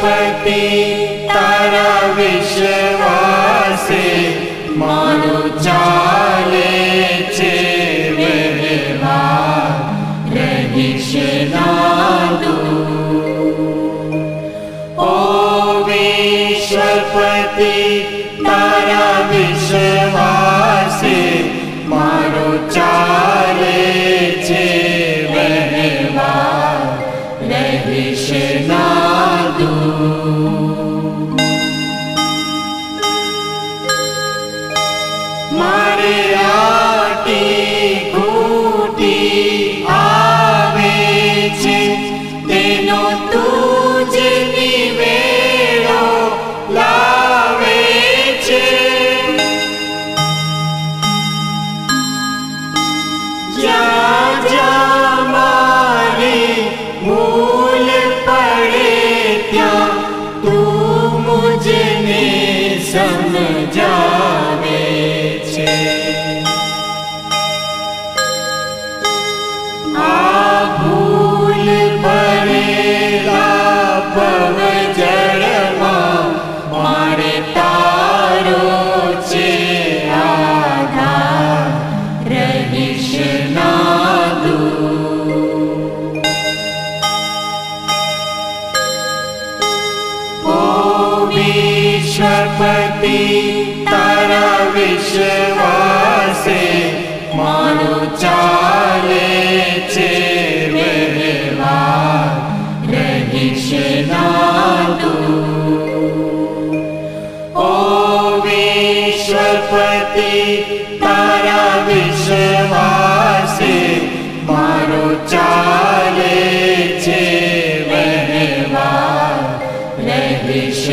विश्वपति तारा विश्वासे मानु चाले छे नादू ओ विश्वपति तारा Yeah! विश्वपति तारा विश्वासे मानो चाले छे व्यवहार रहिश विश्वपति, तारा विश्वासे मारो चाले छे व्यवहार रहिश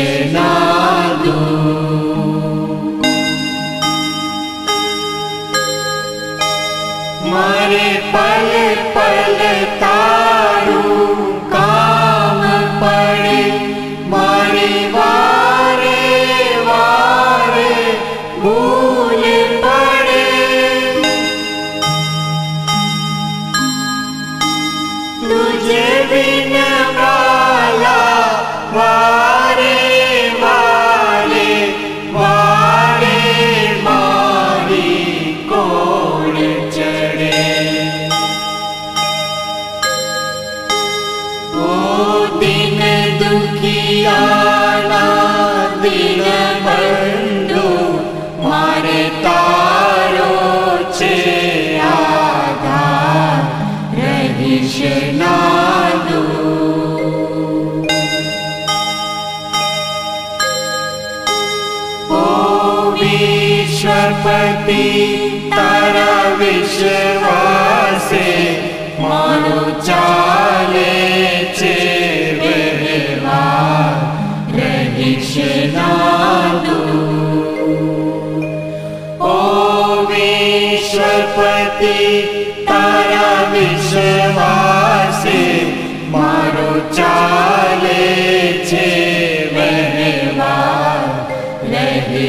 Palette. विश्वपति तारा विश्वासे मानो चाले रहिश ओ विश्वपति तारा विश्वासे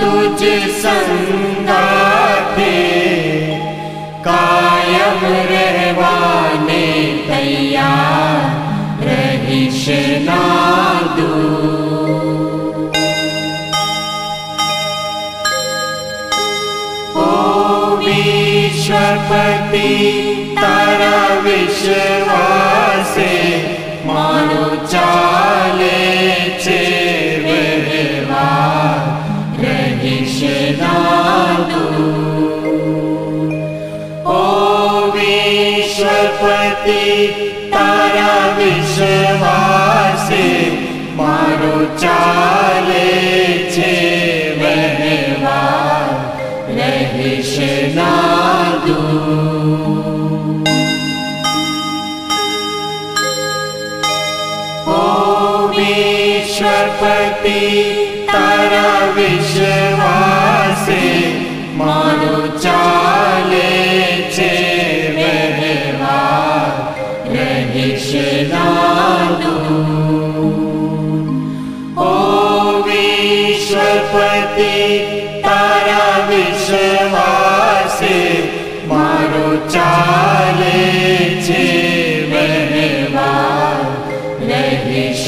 तुझ संगाते कायम रहवाने तैयार रही शनादू विश्वपति तारा विश्वासे मानो चाले। पति तारा विश्वासे मारो चाले छे वहवा रहिश नादू। विश्वपति तारा विश्वास मारो चा सरस्वती तारा विश्वासे मारो चाले छे वहवा रहिश